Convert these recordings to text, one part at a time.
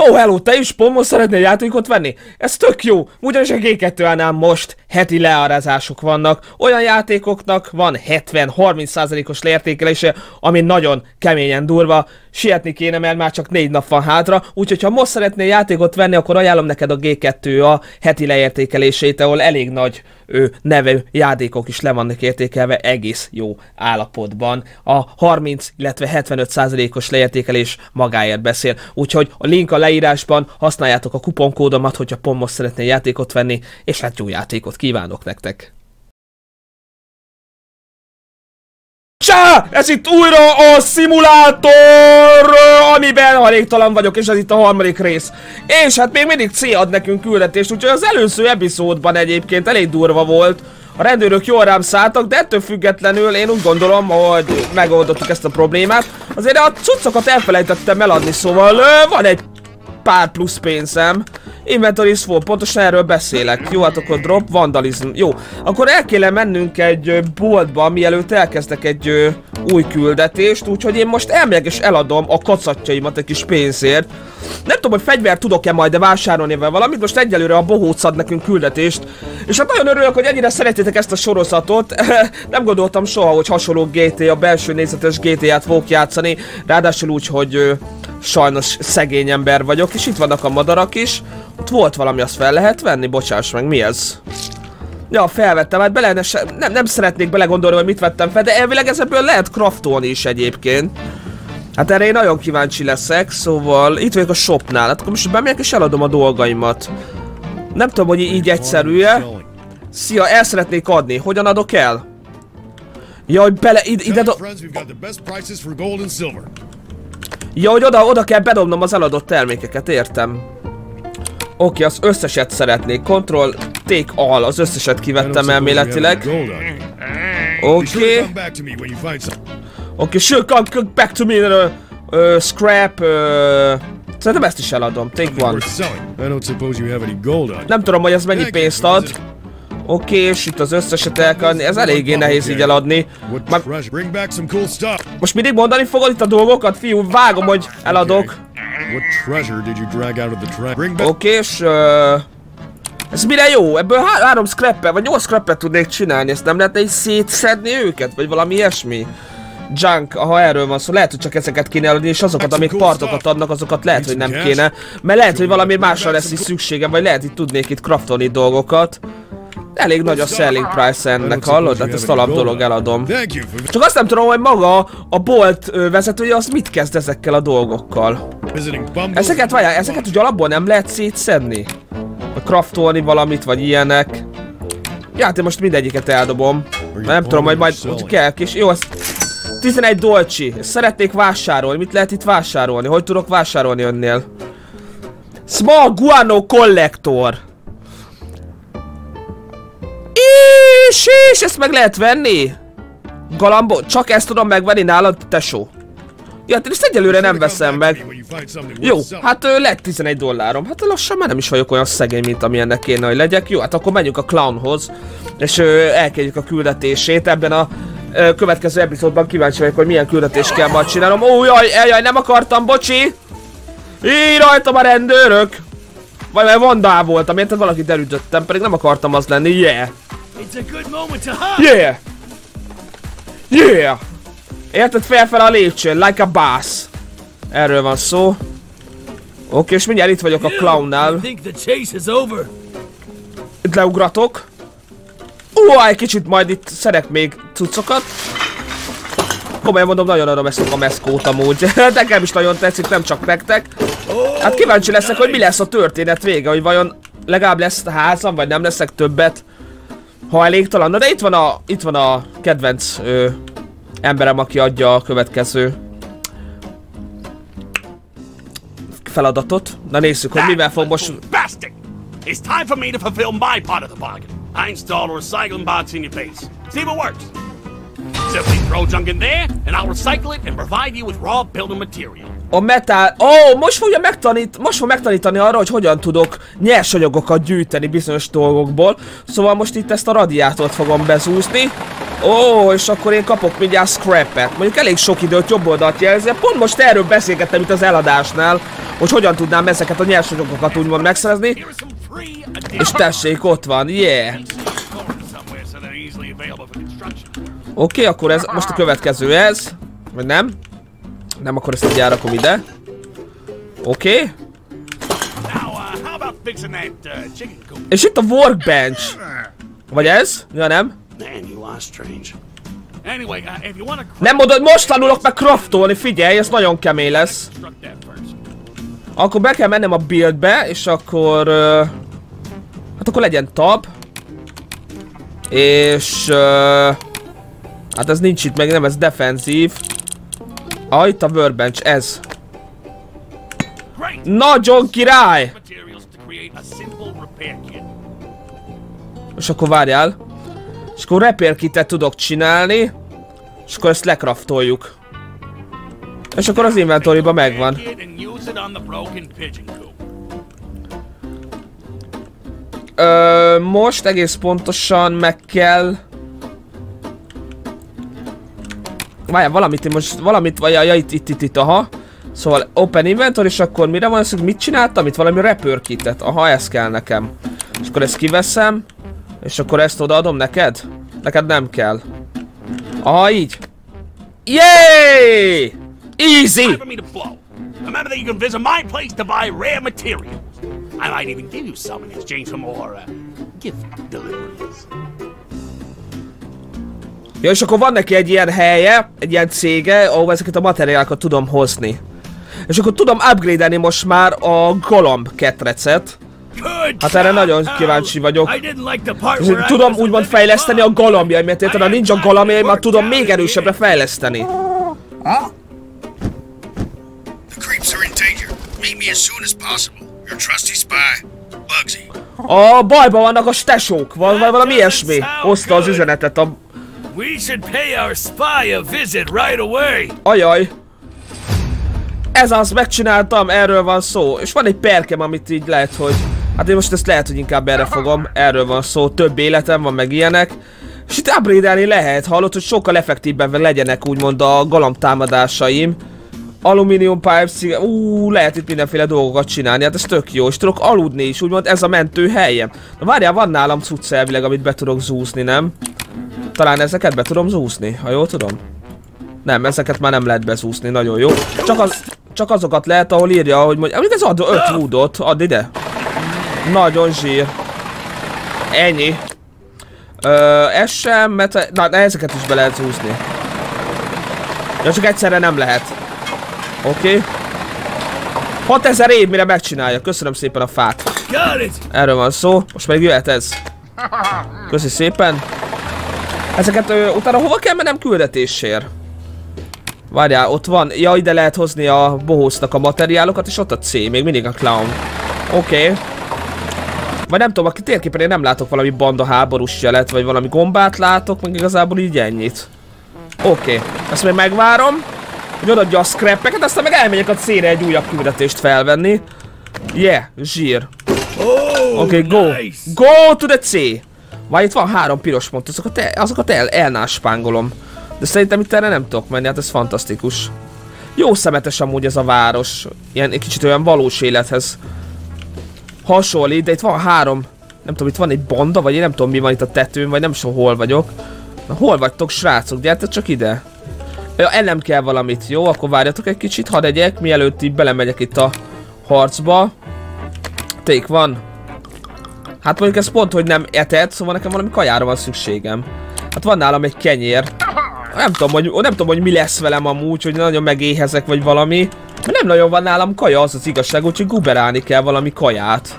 Ó, oh, hello, te is pomos szeretnél játékot venni? Ez tök jó, ugyanis a G2-nál most heti leárazások vannak. Olyan játékoknak van 70-30%-os leértékelése, ami nagyon keményen durva. Sietni kéne, mert már csak négy nap van hátra, úgyhogy ha most szeretnél játékot venni, akkor ajánlom neked a G2 a heti leértékelését, ahol elég nagy ő, nevű játékok is le vannak értékelve egész jó állapotban. A 30, illetve 75%-os leértékelés magáért beszél, úgyhogy a link a leírásban, használjátok a kuponkódomat, hogyha pont most szeretnél játékot venni, és hát jó játékot kívánok nektek! Csá! Ez itt újra a szimulátor, amiben haléktalan vagyok, és ez itt a harmadik rész. És hát még mindig C ad nekünk küldetést, úgyhogy az előző epizódban egyébként elég durva volt. A rendőrök jól rám szálltak, de ettől függetlenül én úgy gondolom, hogy megoldottuk ezt a problémát. Azért a cuccokat elfelejtettem eladni, szóval van egy pár plusz pénzem. Inventory is full, pontosan erről beszélek. Jó, hát akkor drop, vandalizm. Jó, akkor el kéne mennünk egy boltba, mielőtt elkezdek egy ö, új küldetést, úgyhogy én most elmegyek és eladom a kacatjaimat egy kis pénzért. Nem tudom, hogy fegyvert tudok-e majd de vásárolni vagy valamit, most egyelőre a bohóc ad nekünk küldetést. És hát nagyon örülök, hogy ennyire szeretitek ezt a sorozatot. Nem gondoltam soha, hogy hasonló GT, a belső nézetes GT-át fogok játszani. Ráadásul úgy, hogy ö, sajnos szegény ember vagyok, és itt vannak a madarak is. Ott volt valami, azt fel lehet venni? Bocsáss meg, mi ez? Ja, felvettem, hát bele se, nem, nem szeretnék belegondolni, hogy mit vettem fel, de elvileg ebből lehet craftolni is egyébként. Hát erre én nagyon kíváncsi leszek, szóval itt vagyok a shopnál, hát akkor most bemegyek és eladom a dolgaimat. Nem tudom, hogy így egyszerű-e. Szia, el szeretnék adni, hogyan adok el? Jaj, bele, ide, ide do... Ja, hogy oda, oda kell bedobnom az eladott termékeket, értem. Oké, az összeset szeretnék. Control, take all, az összeset kivettem elméletileg. Oké. Oké, sure, come, back to me, uh, uh, scrap, uh, Szerintem ezt is eladom, take one. Nem tudom, hogy ez mennyi pénzt ad. Oké, és itt az összeset el kell adni. Ez eléggé nehéz így eladni. Már... Most mindig mondani fogod itt a dolgokat, fiú? Vágom, hogy eladok. Oké, és... Uh... Ez mire jó? Ebből há három scrappet, vagy nyolc scrappet tudnék csinálni, ezt nem lehetne így szétszedni őket, vagy valami ilyesmi? Junk, ha erről van szó, lehet, hogy csak ezeket kéne eladni, és azokat, amik partokat adnak, azokat lehet, hogy nem kéne. Mert lehet, hogy valami másra lesz is szükségem, vagy lehet, hogy tudnék itt craftolni dolgokat. Elég nagy a selling price ennek, hallod? Hát ezt alap dolog eladom. Csak azt nem tudom, hogy maga a bolt vezetője az mit kezd ezekkel a dolgokkal. Ezeket, várjál, ezeket ugye alapból nem lehet szétszedni? Vagy craftolni valamit, vagy ilyenek. Ja, hát én most mindegyiket eldobom. Nem tudom, hogy majd hogy kell kis... Jó, az 11 dolcsi. Szeretnék vásárolni. Mit lehet itt vásárolni? Hogy tudok vásárolni önnél? Small Guano Collector. És ezt meg lehet venni? Galambot, csak ezt tudom megvenni nálad, tesó. Ja, hát én ezt egyelőre nem veszem meg. Jó, hát ö, lett 11 dollárom. Hát lassan már nem is vagyok olyan szegény, mint amilyennek kéne, hogy legyek. Jó, hát akkor menjünk a clownhoz, és ö, elkezdjük a küldetését. Ebben a ö, következő epizódban kíváncsi vagyok, hogy milyen küldetést kell majd csinálnom. Ó, jaj, jaj, nem akartam, bocsi! Így rajtam a rendőrök! Vagy mert vandál voltam, érted? Valakit elütöttem, pedig nem akartam az lenni, yeah! Yeah! Yeah! Érted? Felfel a lépcsőn, like a boss. Erről van szó. Oké, és mindjárt itt vagyok a clownnál. Itt leugratok. Ó, egy kicsit majd itt szerek még cuccokat. Komolyan mondom, nagyon adom ezt a meszkót amúgy. Nekem is nagyon tetszik, nem csak nektek. Hát kíváncsi leszek, hogy mi lesz a történet vége, hogy vajon legalább lesz a házam, vagy nem leszek többet. Ha elégtalan. Na de itt van a, itt van a kedvenc ö, emberem, aki adja a következő feladatot. Na nézzük, hogy mivel fog most... It's time for me to fulfill my part of the bargain. I install a recycling box in your base. See if it works. Simply throw junk in there, and I'll recycle it and provide you with raw building material. A metal... Ó, oh, most fogja megtanít... Most fog megtanítani arra, hogy hogyan tudok nyersanyagokat gyűjteni bizonyos dolgokból. Szóval most itt ezt a radiátort fogom bezúzni. Ó, oh, és akkor én kapok mindjárt scrap-et. Mondjuk elég sok időt jobb oldalt jelzi. Pont most erről beszélgettem itt az eladásnál, hogy hogyan tudnám ezeket a nyersanyagokat úgymond megszerezni. És tessék, ott van, yeah! Oké, okay, akkor ez most a következő ez. Vagy nem? Nem, akkor ezt így elrakom ide. Oké. Okay. És itt a workbench. Vagy ez? Ja, nem? Nem mondod, most tanulok meg craftolni, figyelj, ez nagyon kemény lesz. Akkor be kell mennem a buildbe, és akkor... Uh, hát akkor legyen tab. És... Uh, hát ez nincs itt meg, nem, ez defensív. Ah, itt a workbench, ez. Nagyon király! És akkor várjál. És akkor repair kitet tudok csinálni. És akkor ezt lekraftoljuk. És akkor az inventoryban megvan. Ö, most egész pontosan meg kell... Várjál, valamit most, valamit, vagy ja, itt, itt, itt, itt, aha. Szóval open inventory, és akkor mire van szükség? Mit csináltam? Itt valami repair kitet. Aha, ez kell nekem. És akkor ezt kiveszem. És akkor ezt odaadom neked? Neked nem kell. Aha, így. Yay! Easy! Remember that you can visit my place to buy rare materials. I might even give you some in exchange for more uh, gift deliveries. Ja, és akkor van neki egy ilyen helye, egy ilyen cége, ahol ezeket a materiálokat tudom hozni. És akkor tudom upgrade most már a Golomb ketrecet. Hát erre nagyon kíváncsi vagyok. Tudom úgymond fejleszteni a galambjaimat, érted? A ninja galambjaimat tudom még erősebbre fejleszteni. A bajban vannak a stesók, vagy valami ilyesmi. Hozta az üzenetet a... Ajaj. Ez az, megcsináltam, erről van szó. És van egy perkem, amit így lehet, hogy... Hát én most ezt lehet, hogy inkább erre fogom. Erről van szó, több életem van, meg ilyenek. És itt upgrade lehet, hallott, hogy sokkal effektívebben legyenek úgymond a galamb támadásaim. Aluminium pipes, ú, lehet itt mindenféle dolgokat csinálni, hát ez tök jó, és tudok aludni is, úgymond ez a mentő helyem. Na várjál, van nálam cucc elvileg, amit be tudok zúzni, nem? Talán ezeket be tudom zúzni, ha jól tudom? Nem, ezeket már nem lehet bezúzni, nagyon jó. Csak, az, csak azokat lehet, ahol írja, hogy mondja, amit ez ad 5 woodot, add ide. Nagyon zsír. Ennyi. Ö, ez sem, mert... Na, ezeket is be lehet zúzni. Ja, csak egyszerre nem lehet. Oké. Okay. 6000 év, mire megcsinálja. Köszönöm szépen a fát. Erről van szó. Most pedig jöhet ez. Köszi szépen. Ezeket ö, utána hova kell mennem küldetésért? Várjál, ott van. Ja, ide lehet hozni a bohóznak a materiálokat, és ott a C. Még mindig a clown. Oké. Okay. Vagy nem tudom, a térképen én nem látok valami banda háborús jelet, vagy valami gombát látok, meg igazából így ennyit. Oké, okay. ezt még megvárom, hogy odaadja a scrapeket, aztán meg elmegyek a C-re egy újabb küldetést felvenni. Yeah, zsír. Oh, Oké, okay, go. Go to the C. Vagy itt van három piros pont, azokat, el, azokat el, elnáspángolom. De szerintem itt erre nem tudok menni, hát ez fantasztikus. Jó szemetes amúgy ez a város. Ilyen egy kicsit olyan valós élethez hasonlít, de itt van három, nem tudom, itt van egy banda, vagy én nem tudom mi van itt a tetőn, vagy nem is hol vagyok. Na, hol vagytok srácok, gyertek csak ide. Ja, ennem kell valamit, jó? Akkor várjatok egy kicsit, hadd egyek, mielőtt így belemegyek itt a harcba. Ték van. Hát mondjuk ez pont, hogy nem etett, szóval nekem valami kajára van szükségem. Hát van nálam egy kenyér. Nem tudom, hogy, nem tudom, hogy mi lesz velem amúgy, hogy nagyon megéhezek, vagy valami. Nem nagyon van nálam kaja, az az igazság, úgyhogy guberálni kell valami kaját.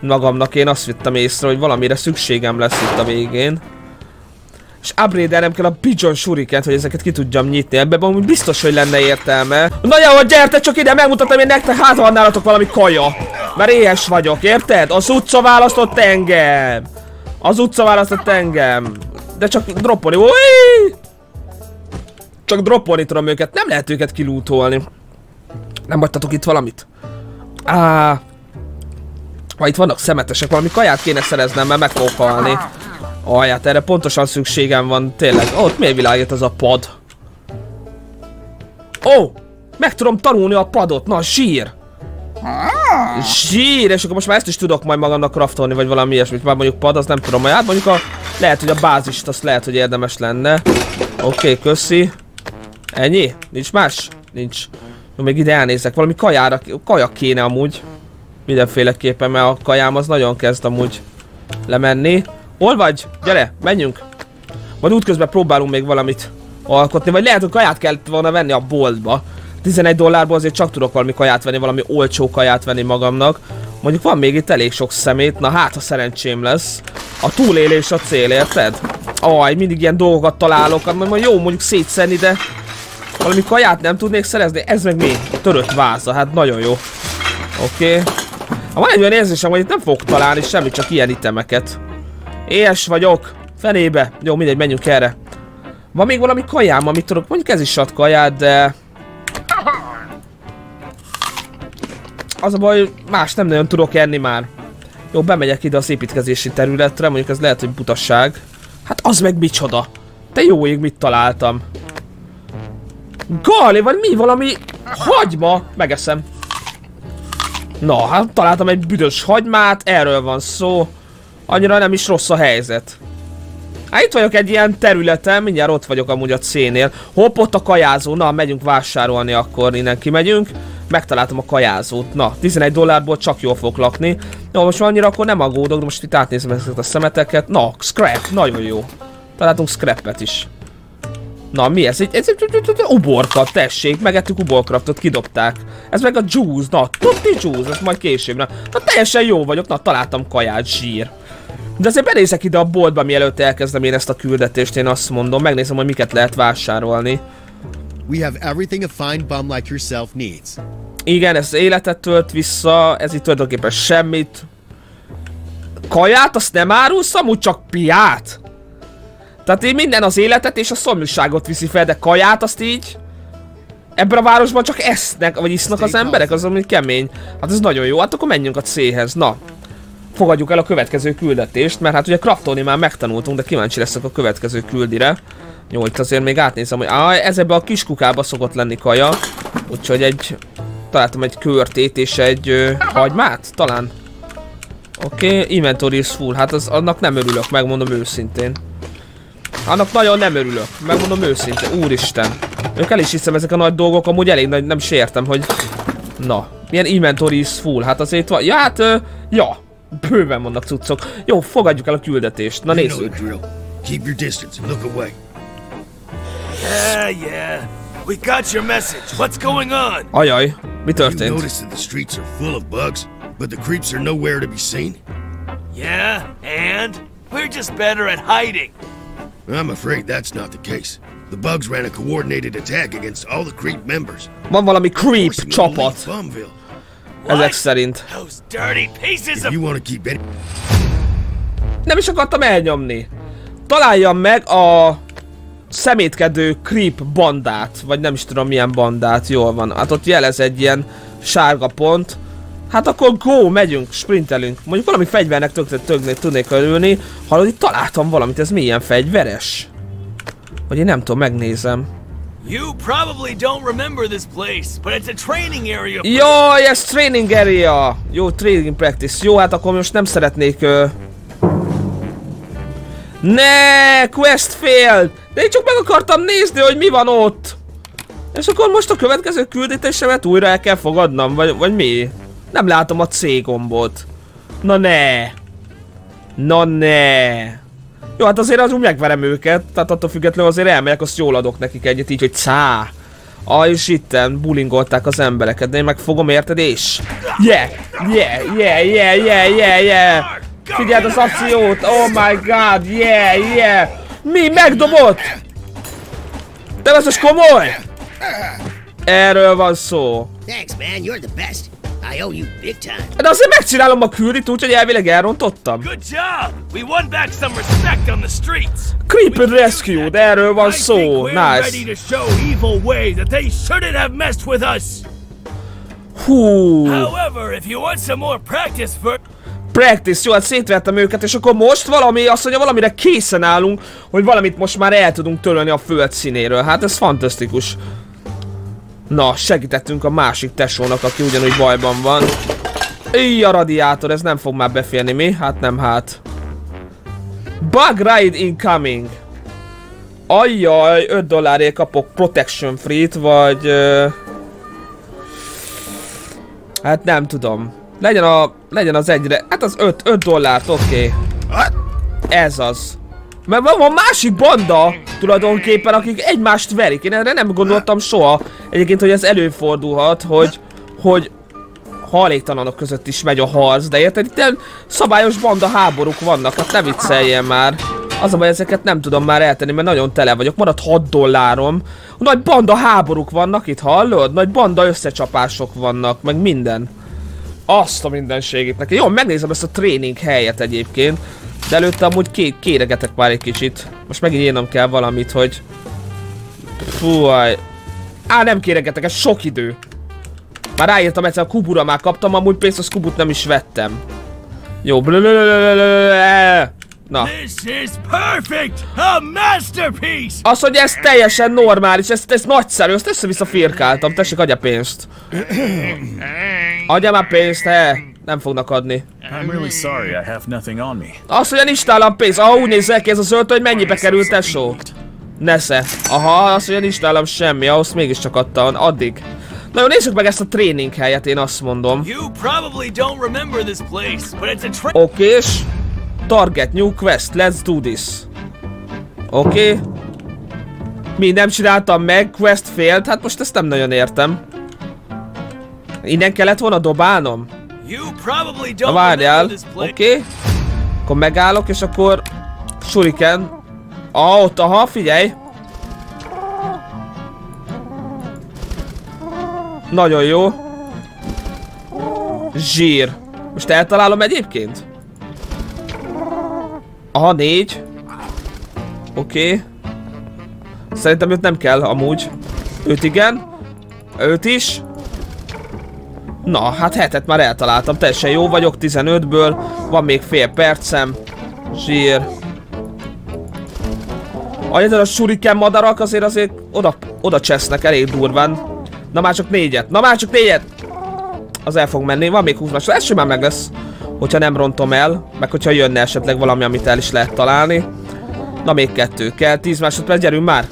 Magamnak én azt vittem észre, hogy valamire szükségem lesz itt a végén. És upgrade kell a Pigeon shuriken hogy ezeket ki tudjam nyitni. Ebben amúgy biztos, hogy lenne értelme. Na jó, gyertek csak ide, megmutatom én nektek, hát van nálatok valami kaja. Mert éhes vagyok, érted? Az utca választott engem. Az utca választott engem. De csak droppolni. Ui! Csak droppolni tudom őket, nem lehet őket kilútolni. Nem hagytatok itt valamit? Á, ha itt vannak szemetesek, valami kaját kéne szereznem, mert meg fogok halni. Alját, erre pontosan szükségem van, tényleg. Ott miért világít az a pad? Ó! Meg tudom tanulni a padot, na zsír! Zsír, és akkor most már ezt is tudok majd magamnak craftolni, vagy valami ilyesmit. Már mondjuk pad, az nem tudom, majd mondjuk a... Lehet, hogy a bázist, azt lehet, hogy érdemes lenne. Oké, okay, köszi. Ennyi? Nincs más? Nincs. Jó, még ide elnézek. Valami kajára, kaja kéne amúgy. Mindenféleképpen, mert a kajám az nagyon kezd amúgy lemenni. Hol vagy? Gyere, menjünk. Majd útközben próbálunk még valamit alkotni, vagy lehet, hogy kaját kellett volna venni a boltba. 11 dollárból azért csak tudok valami kaját venni, valami olcsó kaját venni magamnak. Mondjuk van még itt elég sok szemét, na hát ha szerencsém lesz. A túlélés a cél, érted? Aj, mindig ilyen dolgokat találok, majd jó mondjuk szétszedni, de valami kaját nem tudnék szerezni. Ez meg mi? A törött váza, hát nagyon jó. Oké. Okay. Ha van egy olyan érzésem, hogy itt nem fogok találni semmit, csak ilyen itemeket. Éhes vagyok. Fenébe. Jó, mindegy, menjünk erre. Van még valami kajám, amit tudok, mondjuk ez is ad kaját, de... Az a baj, más nem nagyon tudok enni már. Jó, bemegyek ide az építkezési területre, mondjuk ez lehet, hogy butasság. Hát az meg micsoda. Te jó ég, mit találtam. Gali, vagy mi? Valami hagyma? Megeszem. Na, hát találtam egy büdös hagymát, erről van szó. Annyira nem is rossz a helyzet. Hát itt vagyok egy ilyen területen, mindjárt ott vagyok amúgy a C-nél. Hopp, ott a kajázó, na, megyünk vásárolni, akkor innen kimegyünk. Megtaláltam a kajázót, na, 11 dollárból csak jól fogok lakni. Na, most annyira akkor nem aggódok, de most itt átnézem ezeket a szemeteket. Na, scrap, nagyon jó. Találtunk scrapet is. Na, mi ez? Egy, ez egy, uborka, tessék, megettük uborkraftot, kidobták. Ez meg a juice, na, tuti juice, ez majd később. Na, na, teljesen jó vagyok, na, találtam kaját, zsír. De azért benézek ide a boltba, mielőtt elkezdem én ezt a küldetést, én azt mondom, megnézem, hogy miket lehet vásárolni. We have everything a fine bum like yourself needs. Igen, ez életet tölt vissza, ez itt tulajdonképpen semmit. Kaját azt nem árulsz, amúgy csak piát? Tehát én minden az életet és a szomjúságot viszi fel, de kaját azt így... Ebben a városban csak esznek, vagy isznak az emberek, az ami kemény. Hát ez nagyon jó, hát akkor menjünk a C-hez, na. Fogadjuk el a következő küldetést, mert hát ugye kraftolni már megtanultunk, de kíváncsi leszek a következő küldire. Jó, itt azért még átnézem, hogy áh, ez ebbe a kis kukába szokott lenni kaja. Úgyhogy egy... Találtam egy körtét és egy ö, hagymát, talán. Oké, okay, inventory is full, hát az, annak nem örülök, megmondom őszintén. Annak nagyon nem örülök, megmondom őszintén, úristen. Ők el is hiszem ezek a nagy dolgok, amúgy elég nagy, nem is értem, hogy... Na, milyen inventory is full, hát azért van... Ja, hát, ö, ja, bőven vannak cuccok. Jó, fogadjuk el a küldetést, na nézzük. Keep your distance and look away. Yeah, yeah. We got your message. What's going on? Ajaj, mi történt? You notice that the streets are full of bugs, but the creeps are nowhere to be seen? Yeah, and? We're just better at hiding. I'm afraid that's not the case. The bugs ran a coordinated attack against all the creep members. Van valami creep csapat. Ezek szerint. Nem is akartam elnyomni. Találjam meg a szemétkedő creep bandát, vagy nem is tudom milyen bandát, jól van. Hát ott jelez egy ilyen sárga pont. Hát akkor go, megyünk, sprintelünk. Mondjuk valami fegyvernek tök, tudnék örülni. Hallod, itt találtam valamit, ez milyen fegyveres? Vagy én nem tudom, megnézem. You probably don't remember this place, but it's a training area. Jaj, ez training area. Jó, training practice. Jó, hát akkor most nem szeretnék... Uh... Ne, quest failed! De én csak meg akartam nézni, hogy mi van ott. És akkor most a következő küldetésemet újra el kell fogadnom, vagy, vagy mi? Nem látom a C gombot. Na ne! Na ne! Jó, hát azért az úgy megverem őket, tehát attól függetlenül azért elmegyek, azt jól adok nekik egyet így, hogy szá. Ah, és itten bulingolták az embereket, de én meg fogom érted, és... Yeah! Yeah! Yeah! Yeah! Yeah! Yeah! Yeah! Figyeld az akciót! Oh my god! Yeah! Yeah! Mi? Megdobott! Te az komoly? Erről van szó. Thanks, man. You're the best. I owe you big time. De azért megcsinálom a küldit úgy, hogy elvileg elrontottam. Good job. We won back some respect on the streets. Creeper Rescue, de erről van szó. Nice. ready to show evil ways that they shouldn't have messed with us. Hú. However, if you want some more practice for Practice, jó, hát szétvertem őket, és akkor most valami, azt mondja, valamire készen állunk, hogy valamit most már el tudunk törölni a föld színéről. Hát ez fantasztikus. Na, segítettünk a másik tesónak, aki ugyanúgy bajban van. Íj, a radiátor, ez nem fog már beférni, mi? Hát nem, hát. Bug ride incoming. Ajjaj, 5 dollárért kapok protection free-t, vagy... Uh... Hát nem tudom. Legyen, a, legyen az egyre... Hát az 5, 5 dollárt, oké. Okay. Ez az. Mert van, van másik banda tulajdonképpen, akik egymást verik. Én erre nem gondoltam soha. Egyébként, hogy ez előfordulhat, hogy, hogy haléktalanok között is megy a harc, de érted? Itt szabályos banda háborúk vannak, hát ne vicceljen már. Az a baj, ezeket nem tudom már eltenni, mert nagyon tele vagyok. Maradt 6 dollárom. Nagy banda háborúk vannak itt, hallod? Nagy banda összecsapások vannak, meg minden. Azt a mindenségét neki. Jó, megnézem ezt a tréning helyet egyébként. De előtte amúgy ké kéregetek már egy kicsit. Most megint írnom kell valamit, hogy... Fúj. Á, nem kéregetek, ez sok idő. Már ráírtam egyszer a kubura már kaptam, amúgy pénzt az kubut nem is vettem. Jó, Na. Az, hogy ez teljesen normális, ez, ez nagyszerű, ezt össze-vissza firkáltam. Tessék, adja pénzt. Adja már pénzt, he. Nem fognak adni. I'm really sorry, I have nothing on me. Azt, hogy nincs nálam pénz. Ah, úgy nézel ki ez a zöld, hogy mennyibe került tesó. Nesze. Aha, azt, hogy nincs nálam semmi, ahhoz mégiscsak adta, addig. Na jó, nézzük meg ezt a tréning helyet, én azt mondom. Oké, okay, és Target, new quest, let's do this. Oké. Okay. Mi nem csináltam meg, quest failed, hát most ezt nem nagyon értem. Innen kellett volna dobálnom? Na várjál, oké. Okay. Akkor megállok, és akkor... Shuriken. Ah, ott, aha, figyelj. Nagyon jó. Zsír. Most eltalálom egyébként? Aha, négy. Oké. Okay. Szerintem őt nem kell amúgy. Őt igen. Őt is. Na, hát hetet már eltaláltam. Teljesen jó vagyok, 15-ből. Van még fél percem. Zsír. Annyira a shuriken madarak azért azért oda, oda csesznek elég durván. Na már csak négyet. Na már csak négyet! Az el fog menni. Van még 20 másodperc. Ez simán meg lesz hogyha nem rontom el, meg hogyha jönne esetleg valami, amit el is lehet találni. Na még kettő kell, 10 másodperc, gyerünk már!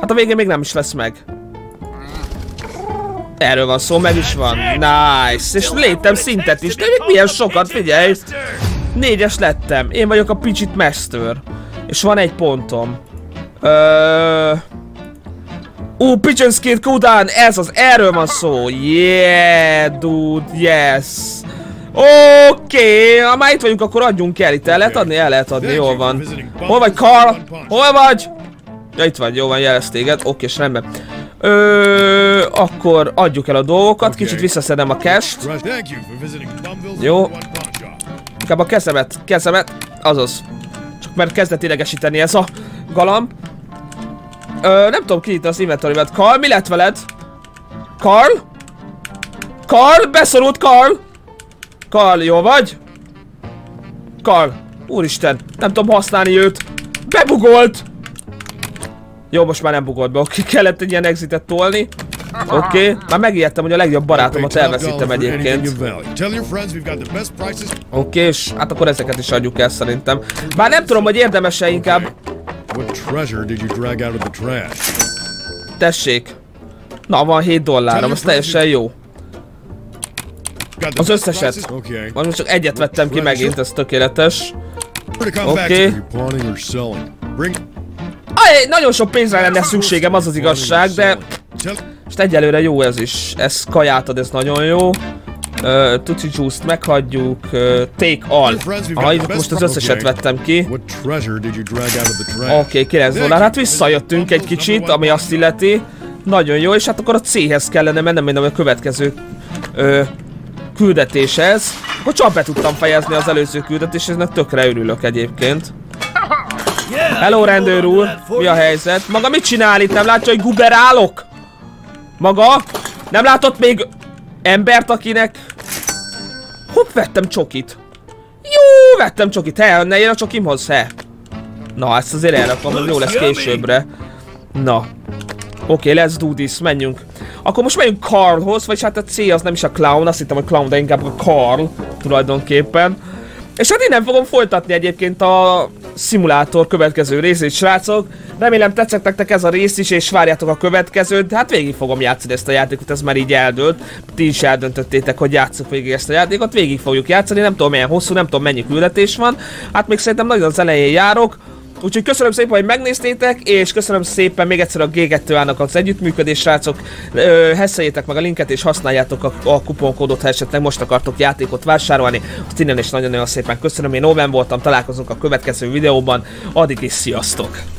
Hát a végén még nem is lesz meg. Erről van szó, meg is van. Nice! És léptem szintet is, de még milyen sokat, figyelj! Négyes lettem, én vagyok a Pidget Master. És van egy pontom. Ö... Ú, Pigeon Skate Kudan, ez az, erről van szó. Yeah, dude, yes. Oké, okay, ha már itt vagyunk, akkor adjunk el. Itt el lehet adni? El lehet adni, jól van. Hol vagy, Carl? Hol vagy? Ja, itt vagy, jó van, jelez téged. Oké, és rendben. Ö, akkor adjuk el a dolgokat, kicsit visszaszedem a cash-t. Jó. Inkább a kezemet, kezemet, azaz. Csak mert kezdett idegesíteni ez a galamb. Ö, nem tudom kinyitni az inventory-vet. Carl, mi lett veled? Carl? Carl? Beszorult Carl? Karl, jó vagy? Karl, úristen, nem tudom használni őt. Bebugolt! Jó, most már nem bugolt be, oké, kellett egy ilyen exitet tolni. Oké, okay. már megijedtem, hogy a legjobb barátomat elveszítem egyébként. Oké, okay, és hát akkor ezeket is adjuk el szerintem. Bár nem tudom, hogy érdemese inkább. Tessék. Na, van 7 dollárom, az teljesen jó. Az összeset. Most csak egyet vettem ki megint, ez tökéletes. Oké. Okay. Nagyon sok pénzre lenne szükségem, az az igazság, de... Most egyelőre jó ez is. Ez kajátad, ez nagyon jó. Uh, Tuci Juice-t meghagyjuk. Uh, take all. Aha, most az összeset vettem ki. Oké, okay, 9 dollár. Hát visszajöttünk egy kicsit, ami azt illeti. Nagyon jó, és hát akkor a C-hez kellene mennem, mint a következő uh, küldetéshez, akkor csak be tudtam fejezni az előző küldetéshez, tökre örülök egyébként. Hello rendőr úr, mi a helyzet? Maga mit csinál itt? Nem látja, hogy guberálok? Maga? Nem látott még embert, akinek... Hopp, vettem csokit. Jó, vettem csokit. He, ne jön a csokimhoz, he. Na, ezt azért elrakom, ez jó lesz későbbre. Na. Oké, okay, let's do this, menjünk. Akkor most megyünk Carlhoz, vagy hát a C az nem is a clown, azt hittem, hogy clown, de inkább a Carl tulajdonképpen. És hát én nem fogom folytatni egyébként a szimulátor következő részét, srácok. Remélem tetszett nektek ez a rész is, és várjátok a következőt. Hát végig fogom játszani ezt a játékot, ez már így eldőlt. Ti is eldöntöttétek, hogy játszok végig ezt a játékot. Végig fogjuk játszani, nem tudom milyen hosszú, nem tudom mennyi küldetés van. Hát még szerintem nagyon az elején járok. Úgyhogy köszönöm szépen, hogy megnéztétek, és köszönöm szépen még egyszer a g 2 az együttműködés, srácok. Hesszeljétek meg a linket, és használjátok a, a kuponkódot, ha esetleg most akartok játékot vásárolni. Azt innen is nagyon-nagyon szépen köszönöm, én Owen voltam, találkozunk a következő videóban, addig is sziasztok!